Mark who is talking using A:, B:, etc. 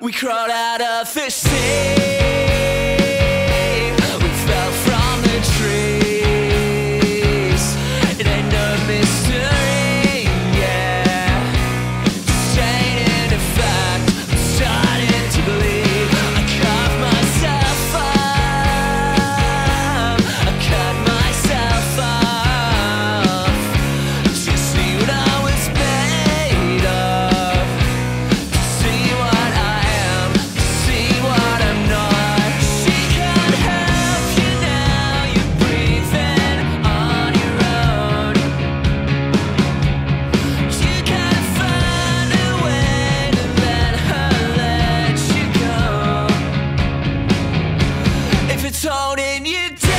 A: We crawled out of the sea. coat and you